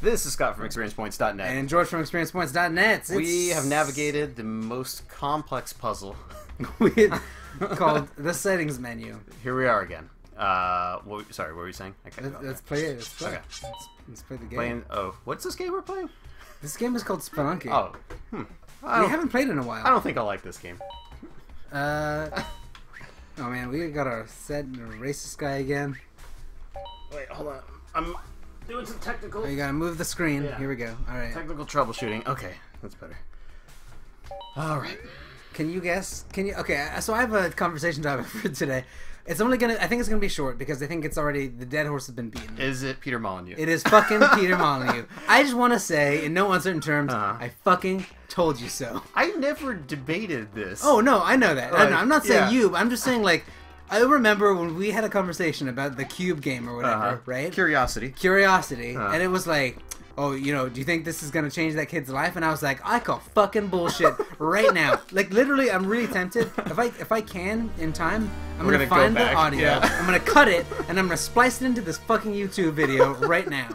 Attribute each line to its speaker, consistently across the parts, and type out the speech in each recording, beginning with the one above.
Speaker 1: This is Scott from ExperiencePoints.net.
Speaker 2: And George from ExperiencePoints.net.
Speaker 1: we have navigated the most complex puzzle.
Speaker 2: called the settings menu.
Speaker 1: Here we are again. Uh, what, sorry, what were you saying? Okay.
Speaker 2: let's play it. Let's play.
Speaker 1: Okay.
Speaker 2: Let's, let's play the game.
Speaker 1: Playing. Oh, what's this game we're playing?
Speaker 2: This game is called Spelunky.
Speaker 1: Oh, hmm. I
Speaker 2: we haven't played in a while.
Speaker 1: I don't think I like this game.
Speaker 2: Uh, oh man, we got our set and a racist guy again.
Speaker 1: Wait, hold on. I'm doing some technical
Speaker 2: Oh, you gotta move the screen.
Speaker 1: Yeah.
Speaker 2: Here we go. All right.
Speaker 1: technical troubleshooting. Okay, that's better. All right.
Speaker 2: Can you guess? Can you? Okay, so I have a conversation topic for today. It's only gonna. I think it's gonna be short because I think it's already the dead horse has been beaten.
Speaker 1: Is it Peter Molyneux?
Speaker 2: It is fucking Peter Molyneux. I just want to say, in no uncertain terms,
Speaker 1: Uh-huh.
Speaker 2: I fucking told you so.
Speaker 1: I never debated this.
Speaker 2: Oh no, I know that. I.
Speaker 1: Like,
Speaker 2: I'm not saying
Speaker 1: yeah.
Speaker 2: you. But I'm just saying like, I remember when we had a conversation about the cube game or whatever,
Speaker 1: Uh-huh.
Speaker 2: right?
Speaker 1: Curiosity.
Speaker 2: Curiosity,
Speaker 1: Uh-huh.
Speaker 2: and it was like, oh, you know, do you think this is gonna change that kid's life? And I was like, I call fucking bullshit right now. Like literally, I'm really tempted. If I if I can in time, I'm gonna,
Speaker 1: gonna go
Speaker 2: find the audio.
Speaker 1: yeah.
Speaker 2: I'm gonna cut it, and I'm gonna splice it into this fucking YouTube video right now.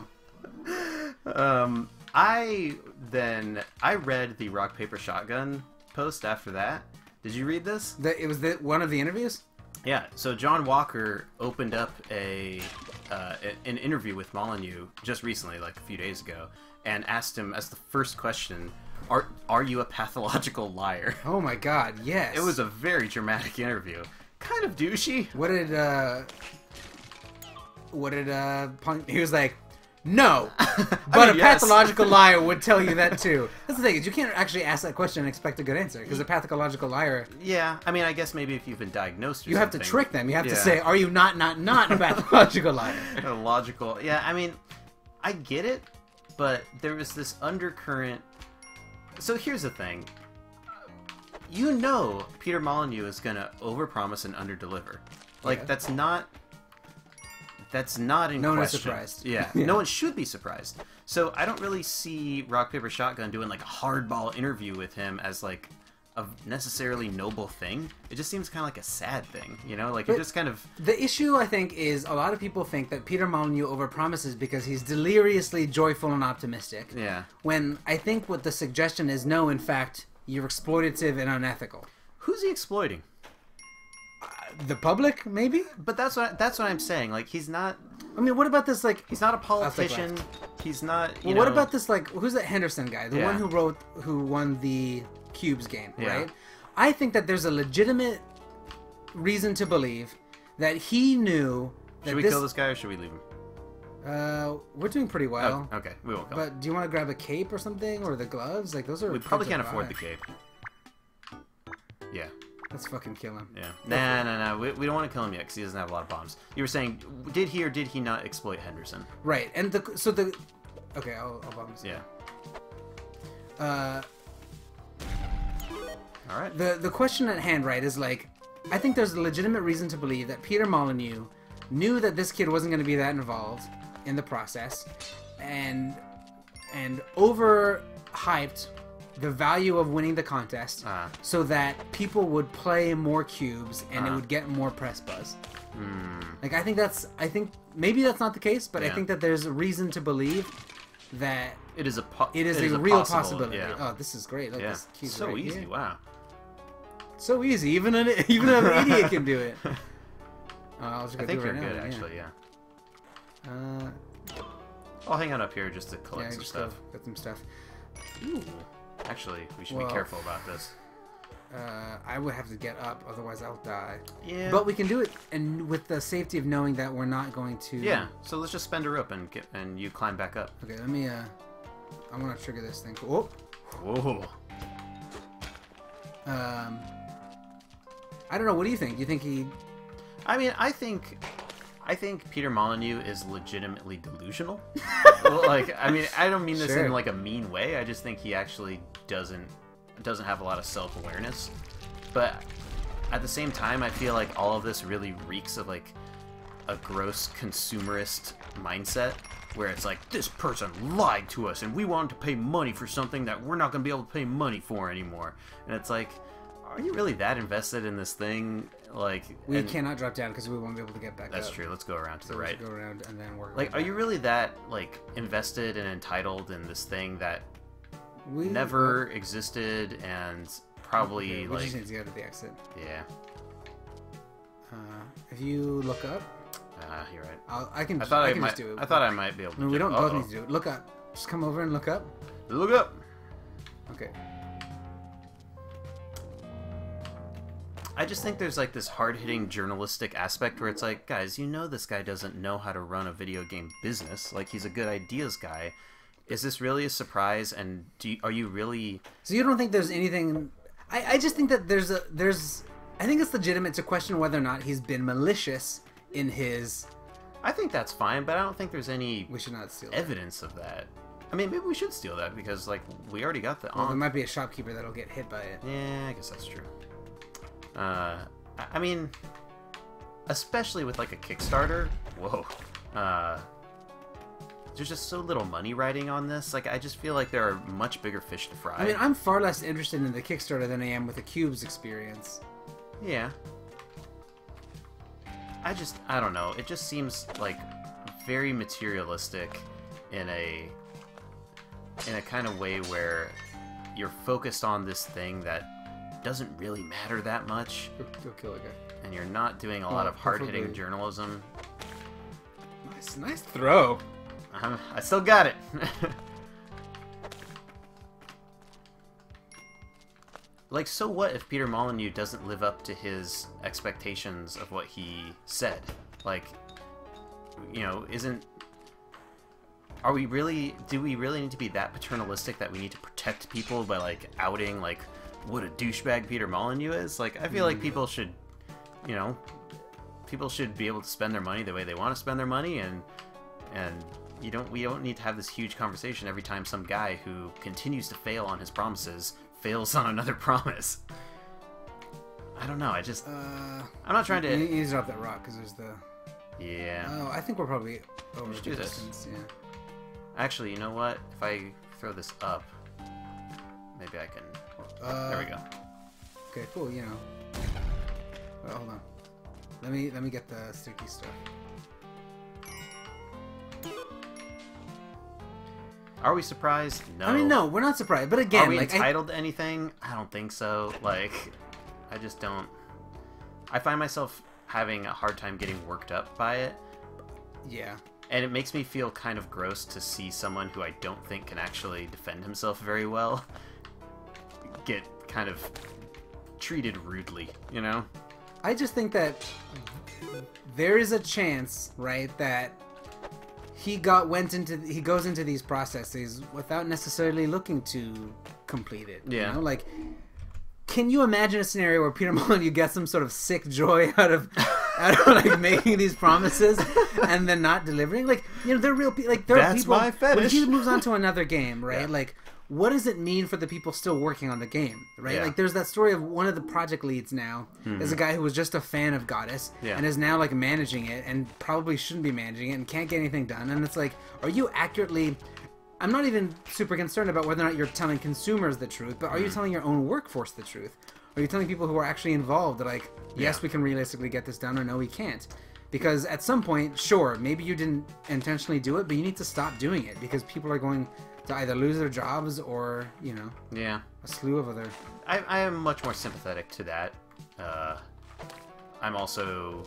Speaker 1: Um, I then I read the rock paper shotgun post after that. Did you read this?
Speaker 2: The, it was the one of the interviews.
Speaker 1: Yeah. So John Walker opened up a uh, an interview with Molyneux just recently, like a few days ago, and asked him as the first question, "Are are you a pathological liar?"
Speaker 2: Oh my god, yes.
Speaker 1: It was a very dramatic interview. Kind of douchey.
Speaker 2: What did uh what did uh punk he was like no but
Speaker 1: mean,
Speaker 2: a
Speaker 1: yes.
Speaker 2: pathological liar would tell you that too that's the thing is you can't actually ask that question and expect a good answer because a pathological liar
Speaker 1: Yeah. I mean, I guess maybe if you've been diagnosed, or
Speaker 2: you have to trick them you have to say are you not not not a pathological liar
Speaker 1: a logical. Yeah, I mean, I get it, but there is this undercurrent. So here's the thing. You know, Peter Molyneux is gonna overpromise and underdeliver. Like
Speaker 2: Yeah.
Speaker 1: that's not. That's not in
Speaker 2: No one is
Speaker 1: question.
Speaker 2: surprised.
Speaker 1: Yeah,
Speaker 2: Yeah.
Speaker 1: no one should be surprised. So I don't really see Rock Paper Shotgun doing like a hardball interview with him as like a necessarily noble thing. It just seems kind of like a sad thing, you know? Like
Speaker 2: But-
Speaker 1: it just kind of
Speaker 2: the issue i think is a lot of people think that peter molyneux overpromises because he's deliriously joyful and optimistic
Speaker 1: yeah.
Speaker 2: when i think what the suggestion is no in fact you're exploitative and unethical
Speaker 1: Who's he exploiting?
Speaker 2: The public maybe
Speaker 1: But that's what that's what I'm saying. Like he's not
Speaker 2: i mean what about this like
Speaker 1: he's not a politician. He's not. You
Speaker 2: Well,
Speaker 1: know,
Speaker 2: what about this? Like, who's that Henderson guy? The
Speaker 1: Yeah.
Speaker 2: one who wrote, who won the cubes game,
Speaker 1: Yeah.
Speaker 2: right? I think that there's a legitimate reason to believe that he knew that
Speaker 1: Should we
Speaker 2: this.
Speaker 1: kill this guy or should we leave him?
Speaker 2: Uh, we're doing pretty well.
Speaker 1: oh, okay, we won't kill.
Speaker 2: But do you want to grab a cape or something, or the gloves? Like those are.
Speaker 1: We probably can't afford the cape. Yeah,
Speaker 2: Let's fucking kill him.
Speaker 1: yeah. Nah, nah, nah. We, we don't want to kill him yet because he doesn't have a lot of bombs. You were saying, did he or did he not exploit Henderson?
Speaker 2: Right, and the so the. Okay, I'll, I'll bomb this.
Speaker 1: Yeah.
Speaker 2: Uh,
Speaker 1: All right.
Speaker 2: the the question at hand, right, is like, I think there's a legitimate reason to believe that Peter Molyneux knew that this kid wasn't going to be that involved in the process, and and overhyped the value of winning the contest,
Speaker 1: Uh,
Speaker 2: so that people would play more cubes and it
Speaker 1: Uh-huh.
Speaker 2: would get more press buzz.
Speaker 1: hmm.
Speaker 2: Like I think that's I think maybe that's not the case, but I think that there's a reason to believe that
Speaker 1: It is a po-
Speaker 2: it is, a, real
Speaker 1: possible-
Speaker 2: possibility.
Speaker 1: Yeah.
Speaker 2: Oh, this is great! Look,
Speaker 1: yeah.
Speaker 2: this cube's
Speaker 1: So
Speaker 2: right
Speaker 1: easy.
Speaker 2: here.
Speaker 1: Wow.
Speaker 2: So easy. Even an even an idiot can do it. I'll just go
Speaker 1: I think you're
Speaker 2: right
Speaker 1: good,
Speaker 2: now, yeah.
Speaker 1: actually. Yeah.
Speaker 2: Uh,
Speaker 1: I'll hang out up here just to
Speaker 2: yeah,
Speaker 1: collect some stuff.
Speaker 2: Go get some stuff.
Speaker 1: Ooh. Actually, we should
Speaker 2: Well-
Speaker 1: be careful about this.
Speaker 2: Uh, I would have to get up, otherwise I'll die.
Speaker 1: Yeah.
Speaker 2: But we can do it, and with the safety of knowing that we're not going to.
Speaker 1: Yeah. So let's just spend a rope and get and you climb back up.
Speaker 2: Okay, let me. Uh, I want to trigger this thing. Oh.
Speaker 1: Whoa.
Speaker 2: Um. I don't know. What do you think? You think he?
Speaker 1: I mean, I think, I think Peter Molyneux is legitimately delusional. like, I mean, I don't mean this
Speaker 2: Sure.
Speaker 1: in like a mean way. I just think he actually doesn't doesn't have a lot of self awareness. But at the same time, I feel like all of this really reeks of like a gross consumerist mindset where it's like this person lied to us and we wanted to pay money for something that we're not going to be able to pay money for anymore and it's like are you really that invested in this thing? Like,
Speaker 2: We cannot drop down because we won't be able to get back
Speaker 1: That's
Speaker 2: up.
Speaker 1: true. Let's go around to the right.
Speaker 2: Go around and then work.
Speaker 1: Like, are you really that like invested and entitled in this thing that
Speaker 2: we
Speaker 1: never existed and probably
Speaker 2: Okay, we
Speaker 1: like
Speaker 2: just need to go to the exit.
Speaker 1: yeah?
Speaker 2: Uh, if you look up,
Speaker 1: Ah, you're right.
Speaker 2: I'll, I can.
Speaker 1: I thought I,
Speaker 2: can
Speaker 1: might.
Speaker 2: just do it.
Speaker 1: I thought I might be able to.
Speaker 2: No, we don't both
Speaker 1: Uh-oh.
Speaker 2: need to do it. Look up. Just come over and look up.
Speaker 1: Look up.
Speaker 2: Okay.
Speaker 1: I just think there's like this hard-hitting journalistic aspect where it's like, guys, you know this guy doesn't know how to run a video game business. Like he's a good ideas guy. Is this really a surprise? And do you, are you really?
Speaker 2: So you don't think there's anything? I, I just think that there's a there's. I think it's legitimate to question whether or not he's been malicious in his.
Speaker 1: I think that's fine, but I don't think there's any
Speaker 2: We should not steal. That.
Speaker 1: evidence of that. I mean, maybe we should steal that because like we already got the.
Speaker 2: Well, there might be a shopkeeper that'll get hit by it.
Speaker 1: Yeah, I guess that's true. Uh, I- I mean, especially with like a Kickstarter. Whoa. Uh, there's just so little money riding on this. Like, I just feel like there are much bigger fish to fry.
Speaker 2: I mean, I'm far less interested in the Kickstarter than I am with the Cubes experience.
Speaker 1: yeah. I just, I don't know. It just seems like very materialistic in a in a kind of way where you're focused on this thing that doesn't really matter that much.
Speaker 2: Go, kill a guy.
Speaker 1: and you're not doing a lot
Speaker 2: Oh,
Speaker 1: of hard-hitting journalism.
Speaker 2: Nice, nice throw.
Speaker 1: I'm, I still got it. like, so what if Peter Molyneux doesn't live up to his expectations of what he said? Like, you know, isn't are we really do we really need to be that paternalistic that we need to protect people by like outing like what a douchebag Peter Molyneux is? Like I feel like hmm. people should you know people should be able to spend their money the way they want to spend their money and and you don't we don't need to have this huge conversation every time some guy who continues to fail on his promises fails on another promise. I don't know. I just
Speaker 2: Uh,
Speaker 1: I'm not trying
Speaker 2: you
Speaker 1: to
Speaker 2: need to drop that rock because there's the.
Speaker 1: yeah.
Speaker 2: Oh, I think we're probably over
Speaker 1: Let's
Speaker 2: the
Speaker 1: do this.
Speaker 2: distance. Yeah.
Speaker 1: Actually, you know what? If I throw this up, maybe I can.
Speaker 2: Uh,
Speaker 1: There we go.
Speaker 2: Okay, cool. You know. Oh, hold on. Let me let me get the sticky stuff.
Speaker 1: Are we surprised? No.
Speaker 2: I mean, no, we're not surprised. But again,
Speaker 1: Are we
Speaker 2: like I,
Speaker 1: entitled to anything? I don't think so. Like, I just don't. I find myself having a hard time getting worked up by it,
Speaker 2: yeah,
Speaker 1: and it makes me feel kind of gross to see someone who I don't think can actually defend himself very well get kind of treated rudely. You know?
Speaker 2: I just think that there is a chance, right, that he got went into he goes into these processes without necessarily looking to complete it.
Speaker 1: Yeah.
Speaker 2: You know? Like can you imagine a scenario where Peter Molyneux gets some sort of sick joy out of out of like making these promises and then not delivering? Like, you know, they're real people. like there are people.
Speaker 1: That's my
Speaker 2: when
Speaker 1: fetish.
Speaker 2: he moves on to another game, right?
Speaker 1: Yeah.
Speaker 2: Like what does it mean for the people still working on the game, right?
Speaker 1: Yeah.
Speaker 2: Like there's that story of one of the project leads now hmm. is a guy who was just a fan of Godus
Speaker 1: Yeah.
Speaker 2: and is now like managing it and probably shouldn't be managing it and can't get anything done. And it's like, are you accurately I'm not even super concerned about whether or not you're telling consumers the truth, but are you hmm. telling your own workforce the truth? Are you telling people who are actually involved that like, yes,
Speaker 1: Yeah.
Speaker 2: we can realistically get this done, or no, we can't? Because at some point, sure, maybe you didn't intentionally do it, but you need to stop doing it because people are going to either lose their jobs or you know
Speaker 1: Yeah.
Speaker 2: a slew of other.
Speaker 1: I, I am much more sympathetic to that. Uh, I'm also.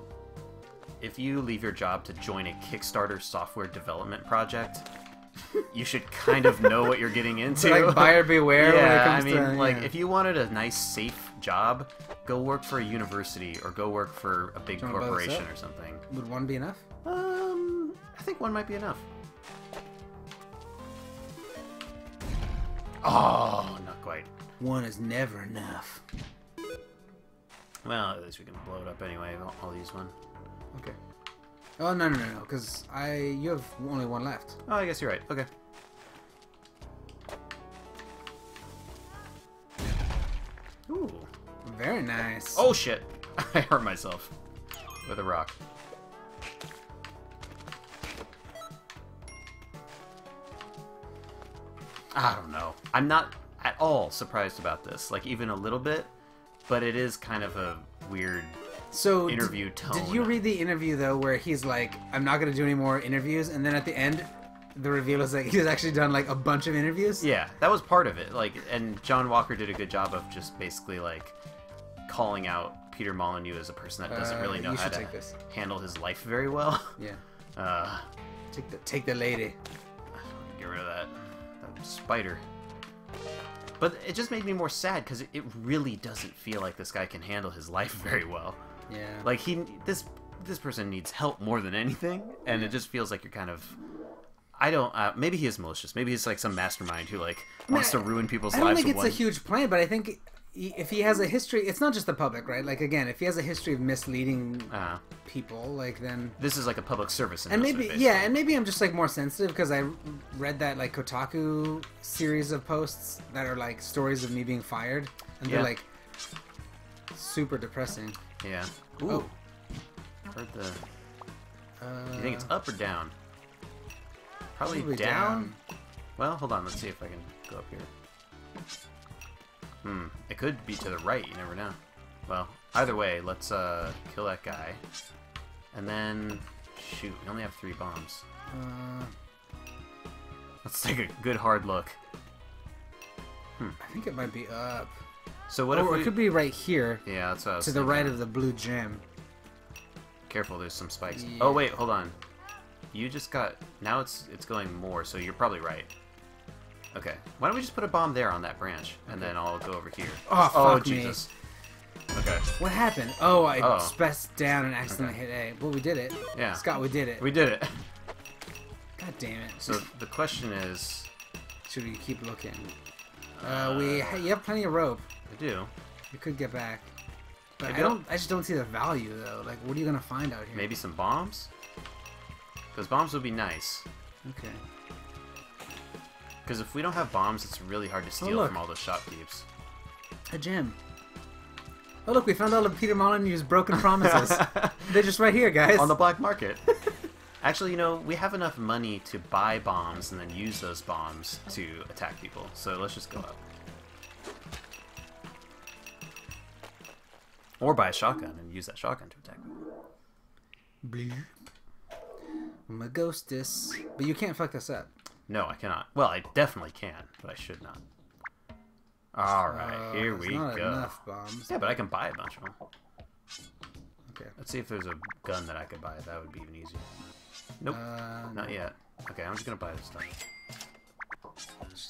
Speaker 1: If you leave your job to join a Kickstarter software development project, you should kind of know what you're getting into.
Speaker 2: like buyer beware
Speaker 1: yeah,
Speaker 2: when it comes
Speaker 1: I mean,
Speaker 2: to
Speaker 1: like
Speaker 2: yeah.
Speaker 1: if you wanted a nice, safe job, go work for a university or go work for a big
Speaker 2: Do you wanna blow this
Speaker 1: corporation or something.
Speaker 2: would one be enough?
Speaker 1: Um, I think one might be enough. Oh, not quite.
Speaker 2: One is never enough.
Speaker 1: Well, at least we can blow it up anyway. I'll, I'll use one.
Speaker 2: Okay. Oh no no no no! Because I you have only one left.
Speaker 1: Oh, I guess you're right. Okay. Ooh.
Speaker 2: Very nice.
Speaker 1: Oh shit! I hurt myself with a rock. I don't know. I'm not at all surprised about this. Like even a little bit. but it is kind of a weird
Speaker 2: So
Speaker 1: interview tone.
Speaker 2: Did you read the interview though, where he's like, "I'm not gonna do any more interviews," and then at the end, the reveal is like he's actually done like a bunch of interviews.
Speaker 1: Yeah, that was part of it. Like, and John Walker did a good job of just basically like calling out Peter Molyneux as a person that doesn't
Speaker 2: Uh,
Speaker 1: really know how to
Speaker 2: this.
Speaker 1: handle his life very well.
Speaker 2: Yeah.
Speaker 1: Uh,
Speaker 2: Take the take the lady.
Speaker 1: get rid of that, that spider. But it just made me more sad because it, it really doesn't feel like this guy can handle his life very well.
Speaker 2: Yeah.
Speaker 1: Like he, this this person needs help more than anything, and it just feels like you're kind of. I don't. Uh, maybe he is malicious. Maybe he's like some mastermind who like wants to ruin people's lives.
Speaker 2: I don't
Speaker 1: lives.
Speaker 2: think it's
Speaker 1: one...
Speaker 2: a huge plan, but I think if he has a history, it's not just the public, right? Like again, if he has a history of misleading
Speaker 1: Uh,
Speaker 2: people, like then
Speaker 1: this is like a public service
Speaker 2: and maybe
Speaker 1: basically.
Speaker 2: yeah, and maybe I'm just like more sensitive because I read that like Kotaku series of posts that are like stories of me being fired, and
Speaker 1: Yeah.
Speaker 2: they're like super depressing.
Speaker 1: yeah.
Speaker 2: Oh.
Speaker 1: Ooh. Heard the.
Speaker 2: Uh,
Speaker 1: You think it's up or down? Probably,
Speaker 2: probably
Speaker 1: down. Well, hold on. Let's see if I can go up here. Hmm. It could be to the right. You never know. Well, either way, let's uh kill that guy, and then shoot. We only have three bombs.
Speaker 2: Uh,
Speaker 1: Let's take a good hard look.
Speaker 2: I think it might be up.
Speaker 1: So what
Speaker 2: oh,
Speaker 1: if we?
Speaker 2: it could be right here
Speaker 1: Yeah, that's what I was
Speaker 2: to the right of the blue gem.
Speaker 1: Careful, there's some spikes.
Speaker 2: Yeah.
Speaker 1: Oh wait, hold on. You just got now it's it's going more, so you're probably right. Okay. Why don't we just put a bomb there on that branch, and then I'll go over here.
Speaker 2: Oh,
Speaker 1: oh
Speaker 2: fuck me.
Speaker 1: Jesus. Okay.
Speaker 2: What happened? Oh, I
Speaker 1: Oh.
Speaker 2: pressed down and accidentally hit A. Well, we did it.
Speaker 1: Yeah.
Speaker 2: Scott, we did it.
Speaker 1: We did it.
Speaker 2: God damn it.
Speaker 1: So the question is,
Speaker 2: Should we keep looking? Uh, we you have plenty of rope.
Speaker 1: I do.
Speaker 2: We could get back. But
Speaker 1: Maybe
Speaker 2: I don't. I just don't see the value though. Like, what are you gonna find out here?
Speaker 1: Maybe some bombs. Because bombs would be nice.
Speaker 2: Okay.
Speaker 1: Because if we don't have bombs, it's really hard to oh, steal
Speaker 2: Oh,
Speaker 1: from all those shopkeepers.
Speaker 2: A gem. Oh look, we found all of Peter Molyneux's broken promises. They're just right here, guys.
Speaker 1: on the black market. Actually, you know, we have enough money to buy bombs and then use those bombs to attack people. So let's just go up. Or buy a shotgun and use that shotgun to attack.
Speaker 2: Blue. I'm a ghostess, but you can't fuck this up.
Speaker 1: No, I cannot. Well, I definitely can, but I should not. Alright,
Speaker 2: Uh,
Speaker 1: here we
Speaker 2: not
Speaker 1: go.
Speaker 2: Enough bombs.
Speaker 1: Yeah, but I can buy a bunch of them.
Speaker 2: Okay.
Speaker 1: Let's see if there's a gun that I could buy. That would be even easier. Nope,
Speaker 2: Uh,
Speaker 1: not yet. Okay, I'm just gonna buy this stuff.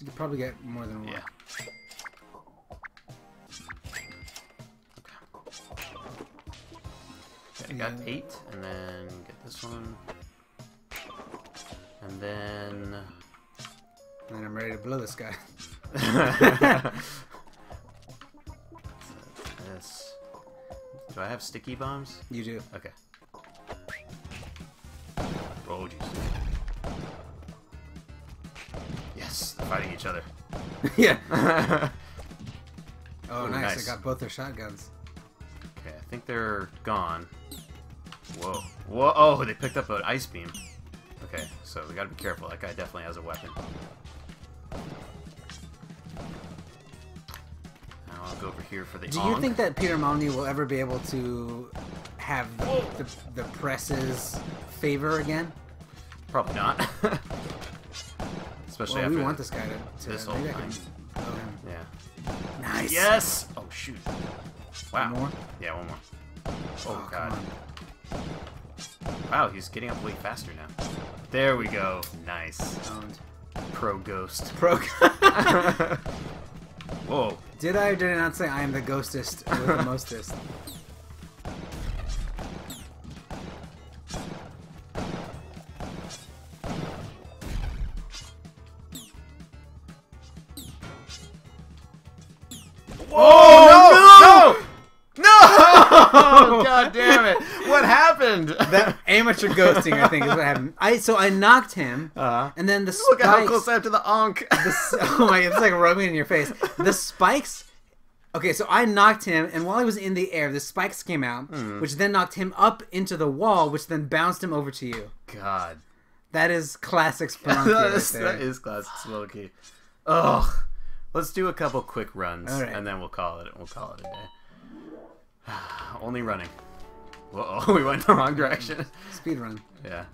Speaker 2: You could probably get more than one.
Speaker 1: Yeah. I got eight, and then get this one. And then.
Speaker 2: And I'm ready to blow this guy.
Speaker 1: this. Do I have sticky bombs?
Speaker 2: You do.
Speaker 1: Okay. Oh, jeez. Yes, they're fighting each other.
Speaker 2: yeah. Oh,
Speaker 1: Ooh,
Speaker 2: nice.
Speaker 1: nice.
Speaker 2: I got both their shotguns.
Speaker 1: Okay, I think they're gone. Whoa. Whoa. Oh, they picked up an ice beam. Okay, so we gotta be careful. That guy definitely has a weapon. Now I'll go over here for the
Speaker 2: Do you think that Peter Molyneux will ever be able to have the, the, the press's favor again?
Speaker 1: Probably not. Especially
Speaker 2: Well,
Speaker 1: after
Speaker 2: we want this guy to. to
Speaker 1: this whole thing. Yeah.
Speaker 2: Nice.
Speaker 1: Yes! Oh, shoot. Wow.
Speaker 2: One more?
Speaker 1: Yeah, one more. Oh,
Speaker 2: Oh,
Speaker 1: God. Wow, he's getting up way faster now. There we go. Nice.
Speaker 2: Owned.
Speaker 1: Pro ghost.
Speaker 2: Pro.
Speaker 1: Whoa.
Speaker 2: did I or did I not say I am the ghostest or the mostest?
Speaker 1: Oh, no! No! No! God damn it! What happened?
Speaker 2: That amateur ghosting, I think, is what happened. I so I knocked him,
Speaker 1: Uh,
Speaker 2: and then the
Speaker 1: look at how
Speaker 2: spikes-
Speaker 1: close I am to the Ankh.
Speaker 2: the oh my, it's like rubbing in your face. The spikes. Okay, so I knocked him, and while he was in the air, the spikes came out,
Speaker 1: Hmm.
Speaker 2: which then knocked him up into the wall, which then bounced him over to you.
Speaker 1: God.
Speaker 2: That is classic Spelunky
Speaker 1: that,
Speaker 2: right there.
Speaker 1: that is classic Smokey. Ugh. Let's do a couple quick runs,
Speaker 2: right.
Speaker 1: and then we'll call it. We'll call it a day. Only running. Whoa, we went in the wrong direction.
Speaker 2: Speed run.
Speaker 1: Yeah.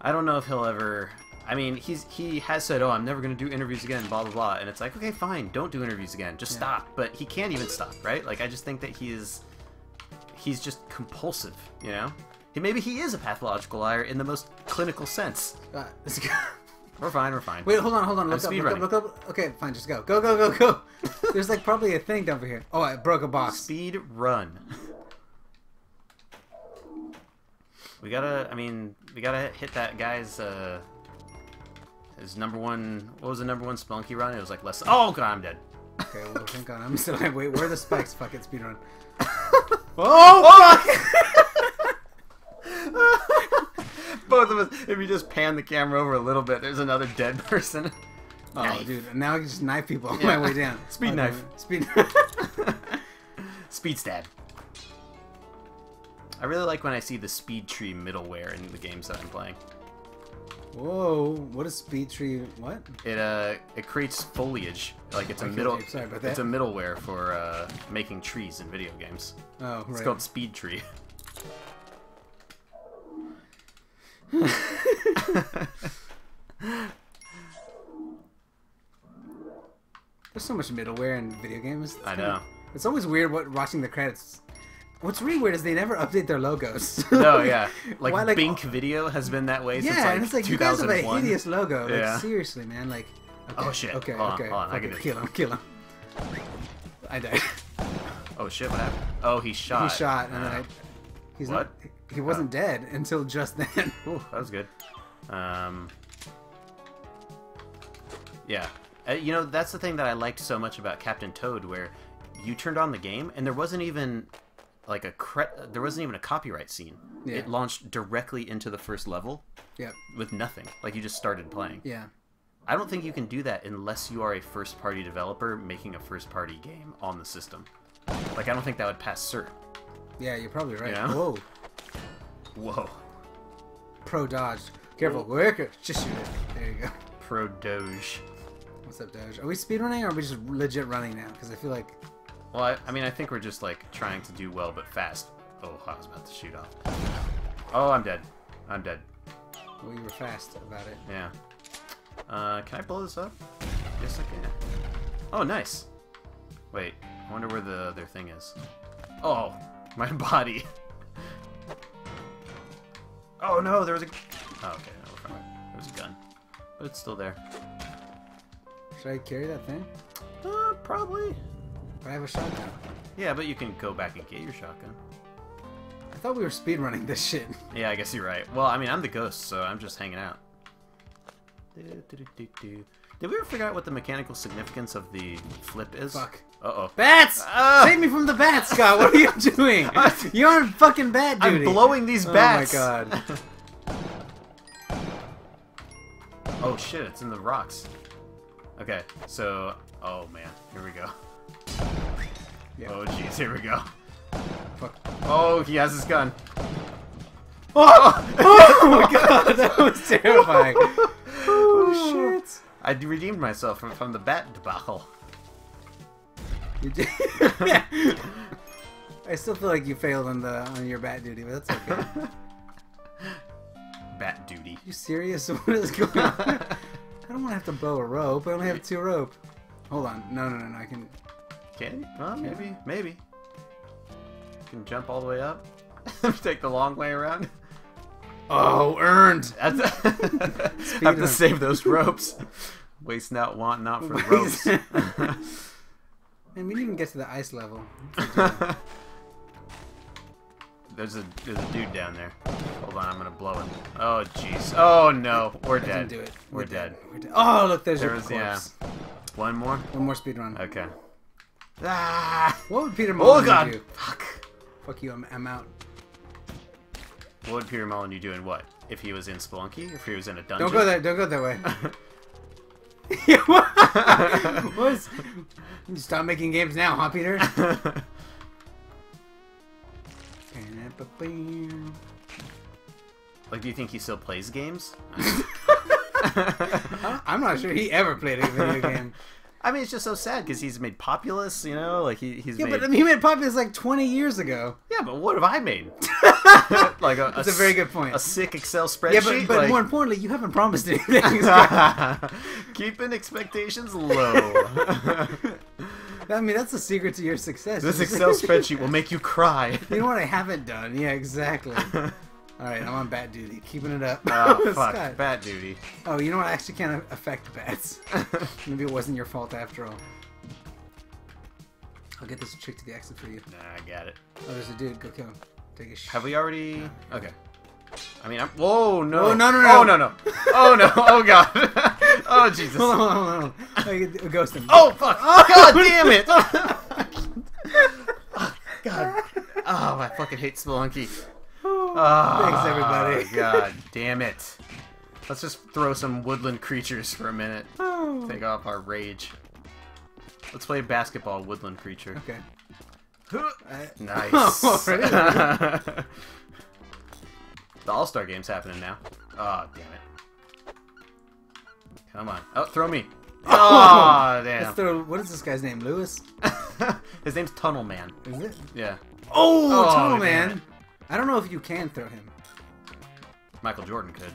Speaker 1: I don't know if he'll ever. I mean, he's he has said, "Oh, I'm never going to do interviews again." Blah blah blah, and it's like, okay, fine, don't do interviews again. Just
Speaker 2: Yeah.
Speaker 1: stop. But he can't even stop, right? Like, I just think that he is. He's just compulsive, you know. He, maybe he is a pathological liar in the most clinical sense.
Speaker 2: Uh.
Speaker 1: We're fine. We're fine.
Speaker 2: Wait, hold on, hold on. Look up,
Speaker 1: speed
Speaker 2: look up, look up. Okay, fine, just go. Go, go, go, go. There's like probably a thing down over here. Oh, I broke a box.
Speaker 1: Speed run. we gotta. I mean, we gotta hit that guy's. uh His number one. What was the number one Spelunky run? It was like less. Oh god, I'm dead.
Speaker 2: Okay, well, thank God. I'm still. Wait, where are the spikes? Fuck it, speed run.
Speaker 1: Oh fuck! Both of us. If you just pan the camera over a little bit, there's another dead person.
Speaker 2: Oh,
Speaker 1: Knife.
Speaker 2: dude, now I can just knife people on
Speaker 1: Yeah.
Speaker 2: my way down.
Speaker 1: Speed
Speaker 2: Oh,
Speaker 1: knife.
Speaker 2: Speed.
Speaker 1: Speed stab. I really like when I see the speed tree middleware in the games that I'm playing.
Speaker 2: Whoa, what is speed tree? What?
Speaker 1: It uh it creates foliage. Like it's a
Speaker 2: Okay,
Speaker 1: middle
Speaker 2: sorry about
Speaker 1: it's a middleware for uh making trees in video games.
Speaker 2: Oh, right.
Speaker 1: It's called speed tree.
Speaker 2: There's so much middleware in video games. It's
Speaker 1: I know.
Speaker 2: It's always weird what watching the credits. What's really weird is they never update their logos.
Speaker 1: No, yeah. Like,
Speaker 2: Why, like,
Speaker 1: Bink Video has been that way
Speaker 2: yeah,
Speaker 1: since like,
Speaker 2: and it's like you guys have a hideous logo. Like
Speaker 1: Yeah.
Speaker 2: seriously, man. Like. Okay,
Speaker 1: Oh, shit.
Speaker 2: Okay,
Speaker 1: Hold
Speaker 2: okay.
Speaker 1: hold on, can
Speaker 2: it, kill him. Kill him. I died.
Speaker 1: Oh shit, what happened? Oh, he shot.
Speaker 2: he shot, and then
Speaker 1: Uh,
Speaker 2: I. He's
Speaker 1: what?
Speaker 2: not. He wasn't dead until just then.
Speaker 1: Ooh, that was good. Um, yeah, uh, you know that's the thing that I liked so much about Captain Toad, where you turned on the game and there wasn't even like a cre- there wasn't even a copyright scene.
Speaker 2: Yeah.
Speaker 1: It launched directly into the first level
Speaker 2: yep.
Speaker 1: with nothing. Like you just started playing.
Speaker 2: Yeah.
Speaker 1: I don't think you can do that unless you are a first-party developer making a first-party game on the system. Like I don't think that would pass cert.
Speaker 2: Yeah, you're probably right.
Speaker 1: Yeah.
Speaker 2: Whoa.
Speaker 1: Whoa.
Speaker 2: Pro dodge. Careful. Quick. Just shoot it. There you go.
Speaker 1: Pro Doge.
Speaker 2: What's up, Doge? Are we speedrunning or are we just legit running now? Because I feel like.
Speaker 1: Well, I, I mean, I think we're just like trying to do well, but fast. Oh, I was about to shoot off. Oh, I'm dead. I'm dead.
Speaker 2: Well, you were fast about it.
Speaker 1: Yeah. Uh, can I blow this up? Yes, I can. Oh, nice. Wait, I wonder where the other thing is. Oh, my body. Oh no, there was a. Oh, okay, no, we're fine. There was a gun, but it's still there.
Speaker 2: Should I carry that thing?
Speaker 1: Uh, probably.
Speaker 2: But I have a shotgun.
Speaker 1: Yeah, but you can go back and get your shotgun.
Speaker 2: I thought we were speedrunning this shit.
Speaker 1: Yeah, I guess you're right. Well, I mean, I'm the ghost, so I'm just hanging out. Do-do-do-do-do. Did we ever figure out what the mechanical significance of the flip is?
Speaker 2: Fuck.
Speaker 1: Uh-oh.
Speaker 2: Bats!
Speaker 1: Ah!
Speaker 2: Save me from the bats, Scott! What are you doing? You're on fucking bat
Speaker 1: I'm blowing these bats!
Speaker 2: Oh my god.
Speaker 1: oh shit, it's in the rocks. Okay, so... Oh man, here we go.
Speaker 2: Yeah.
Speaker 1: Oh jeez, here we go.
Speaker 2: Fuck.
Speaker 1: Oh, he has his gun.
Speaker 2: Oh! oh my god, that was terrifying.
Speaker 1: Oh shit. I redeemed myself from, from the bat debacle.
Speaker 2: You did. I still feel like you failed on the on your bat duty, but that's okay.
Speaker 1: Bat duty.
Speaker 2: you serious? What is going on? I don't want to have to bow a rope. I only have two rope. Hold on. No, no, no, no. I can.
Speaker 1: Can you? Well, maybe, maybe. You can jump all the way up. Take the long way around.
Speaker 2: Oh, earned.
Speaker 1: That's have to save those ropes. Waste not, want not for the ropes.
Speaker 2: And we didn't even get to the ice level.
Speaker 1: there's a there's a dude down there. Hold on, I'm gonna blow him. Oh jeez. Oh no, we're
Speaker 2: I
Speaker 1: dead.
Speaker 2: it.
Speaker 1: We're, dead.
Speaker 2: We're dead. Oh, look, there's
Speaker 1: There
Speaker 2: your
Speaker 1: was
Speaker 2: corpse.
Speaker 1: yeah. One more.
Speaker 2: One more speed run.
Speaker 1: Okay. Ah!
Speaker 2: What would Peter
Speaker 1: Oh god.
Speaker 2: do?
Speaker 1: Fuck.
Speaker 2: Fuck you, I'm, I'm out.
Speaker 1: What would Peter Molyneux do in what? If he was in Spelunky? If he was in a dungeon?
Speaker 2: Don't go there. Don't go that way. What? What's- Stop making games now, huh, Peter?
Speaker 1: like, do you think he still plays games?
Speaker 2: I'm not sure he ever played a video game.
Speaker 1: I mean, it's just so sad because he's made Populous, you know, like he, he's
Speaker 2: Yeah,
Speaker 1: made.
Speaker 2: but I mean, he made Populous like 20 years ago.
Speaker 1: yeah, but what have I made? like a,
Speaker 2: That's a very good point.
Speaker 1: A sick Excel spreadsheet.
Speaker 2: Yeah, but, but
Speaker 1: like-
Speaker 2: more importantly, you haven't promised anything.
Speaker 1: Keeping expectations low.
Speaker 2: I mean, that's the secret to your success.
Speaker 1: this Excel spreadsheet will make you cry.
Speaker 2: You know what I haven't done? Yeah, exactly. All right, I'm on bat duty. Keeping it up.
Speaker 1: Oh fuck,
Speaker 2: Scott.
Speaker 1: bat duty.
Speaker 2: Oh, you know what? I actually can't affect bats. Maybe it wasn't your fault after all. I'll get this chick to the exit for you.
Speaker 1: Nah, I got it.
Speaker 2: Oh, there's a dude. Go kill him. Take a sh-
Speaker 1: Have we already? Okay. I mean, I'm. Whoa, no.
Speaker 2: Oh, no, no, no.
Speaker 1: Oh, no, no. Oh, no. Oh, God. oh, Jesus.
Speaker 2: Hold on, hold on, hold on. Ghost him.
Speaker 1: Oh, fuck. Oh, God damn it. Oh, God. Oh, I fucking hate Spelunky. Oh,
Speaker 2: Thanks, ah, everybody.
Speaker 1: God damn it. Let's just throw some woodland creatures for a minute.
Speaker 2: Oh.
Speaker 1: Take off our rage. Let's play basketball, woodland creature.
Speaker 2: Okay.
Speaker 1: Nice. The All Star Game's happening now. Oh, damn it. Come on. Oh, throw me. Oh, damn.
Speaker 2: Let's throw. What is this guy's name? Lewis?
Speaker 1: His name's Tunnel Man.
Speaker 2: Is it?
Speaker 1: Yeah.
Speaker 2: Oh,
Speaker 1: Oh,
Speaker 2: Tunnel Man.
Speaker 1: It.
Speaker 2: I don't know if you can throw him.
Speaker 1: Michael Jordan could.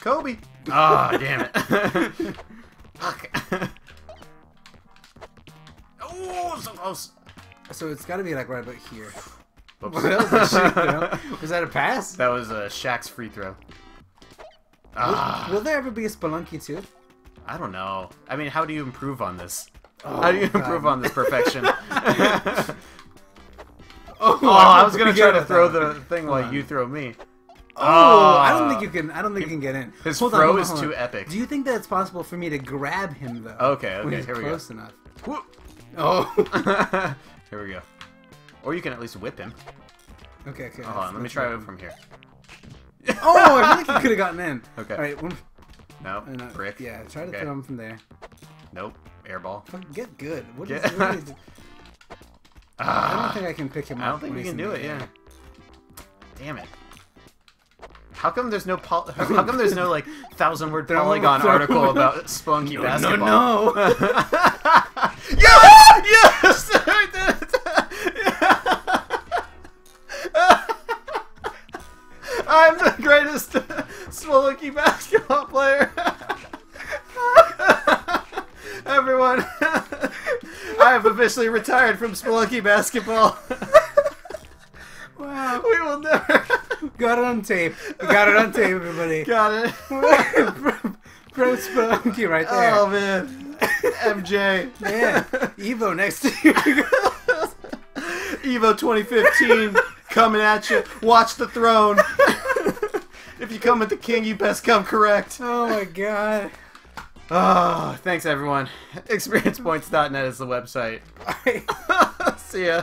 Speaker 1: Kobe. Oh, damn it. Fuck. oh, so close.
Speaker 2: So it's got to be like right about here.
Speaker 1: Whoops.
Speaker 2: What else did she? Was that a pass?
Speaker 1: That was uh, Shaq's free throw. Ah,
Speaker 2: Will there ever be a Spelunky too?
Speaker 1: I don't know. I mean, how do you improve on this?
Speaker 2: Oh,
Speaker 1: how do you
Speaker 2: God.
Speaker 1: improve on this perfection? oh,
Speaker 2: Oh,
Speaker 1: I was gonna try to throw the thing
Speaker 2: Hold
Speaker 1: while
Speaker 2: on.
Speaker 1: you throw me.
Speaker 2: Oh, I don't think you can. I don't think you can get in.
Speaker 1: His
Speaker 2: Hold
Speaker 1: throw
Speaker 2: hold
Speaker 1: is
Speaker 2: hold
Speaker 1: too epic.
Speaker 2: Do you think that it's possible for me to grab him though?
Speaker 1: Okay,
Speaker 2: when
Speaker 1: okay,
Speaker 2: he's
Speaker 1: here we go.
Speaker 2: enough.
Speaker 1: Whoop.
Speaker 2: Oh.
Speaker 1: here we go. Or you can at least whip him.
Speaker 2: okay, okay.
Speaker 1: Hold on, let me try it from here.
Speaker 2: Oh, I feel like you could have gotten in.
Speaker 1: Okay.
Speaker 2: All right. Well,
Speaker 1: No,
Speaker 2: uh, no,
Speaker 1: brick.
Speaker 2: Yeah, try to
Speaker 1: Okay.
Speaker 2: throw him from there.
Speaker 1: Nope. Airball.
Speaker 2: Get good. What
Speaker 1: Get-
Speaker 2: is what is it? I don't
Speaker 1: Ah,
Speaker 2: think I can pick him up.
Speaker 1: I don't think
Speaker 2: when
Speaker 1: we can do
Speaker 2: the
Speaker 1: it. Yeah. Damn it. How come there's no pol- How come there's no like thousand word
Speaker 2: Throw him-
Speaker 1: polygon article about Spelunky
Speaker 2: No,
Speaker 1: basketball?
Speaker 2: no, no.
Speaker 1: yes! Yes! I did it! I'm the greatest Spelunky basketball player. Everyone, I have officially retired from Spelunky basketball.
Speaker 2: wow.
Speaker 1: we will never.
Speaker 2: Got it on tape. We got it on tape, everybody.
Speaker 1: Got it.
Speaker 2: Pro, pro Spelunky right there.
Speaker 1: Oh man, MJ.
Speaker 2: Yeah. Evo next to you.
Speaker 1: Evo 2015 coming at you. Watch the throne. if you come with the king, you best come correct.
Speaker 2: oh my god.
Speaker 1: Oh, thanks everyone. ExperiencePoints.net is the website. See ya.